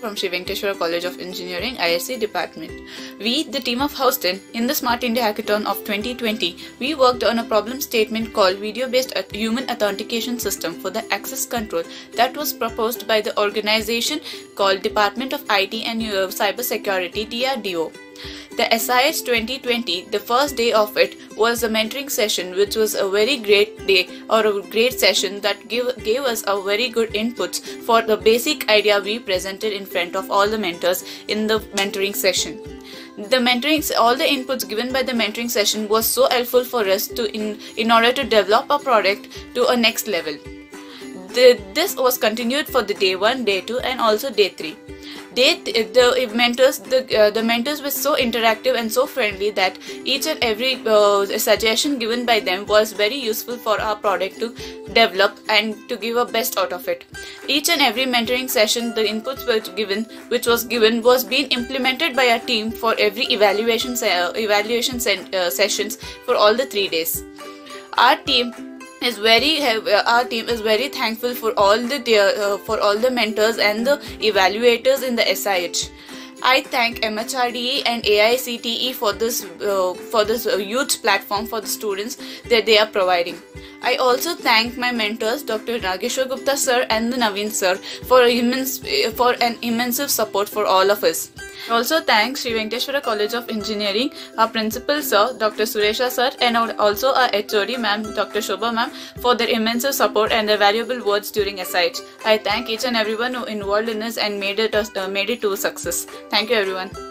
from Sri Venkateshwara College of Engineering, ISE department. We, the team of Houston, in the Smart India Hackathon of 2020, we worked on a problem statement called Video-Based Human Authentication System for the Access Control that was proposed by the organization called Department of IT and uh, Cyber Security, DRDO. The SIH 2020, the first day of it was a mentoring session, which was a very great day or a great session that gave, gave us a very good inputs for the basic idea we presented in front of all the mentors in the mentoring session. The mentoring, all the inputs given by the mentoring session was so helpful for us to in, in order to develop a product to a next level. The, this was continued for the day 1, day 2 and also day 3 they the mentors the uh, the mentors were so interactive and so friendly that each and every uh, suggestion given by them was very useful for our product to develop and to give a best out of it. Each and every mentoring session the inputs were given which was given was being implemented by our team for every evaluation uh, evaluation uh, sessions for all the 3 days. Our team is very uh, our team is very thankful for all the uh, for all the mentors and the evaluators in the SIH. I thank MHRDA and AICTE for this uh, for this uh, huge platform for the students that they are providing. I also thank my mentors Dr. Nageshwar Gupta sir and the Naveen sir for immense for an immense support for all of us. Also thanks Sri Venkateshwara College of Engineering, our principal sir, Dr. Suresha sir and also our HOD ma'am, Dr. Shobha ma'am for their immense support and their valuable words during SIH. I thank each and everyone who involved in this and made it, uh, made it to success. Thank you everyone.